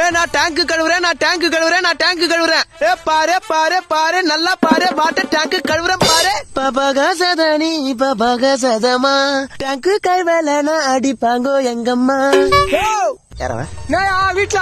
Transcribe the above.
ஏ நான் டேங்க் கழுவுறேன் நான் டேங்க் கழுவுறேன் நான் டேங்க் கழுவுறேன் ஏ பாரு பாரு பாரு நல்லா பாரு வாட்டர் டேங்க் கழுவுறேன் பாரு. பபக சதனி பபக சதமா டேங்க் கழுவலனா அடிப்பாங்கோ எங்கம்மா. யாரவன் நான் வீட்டுல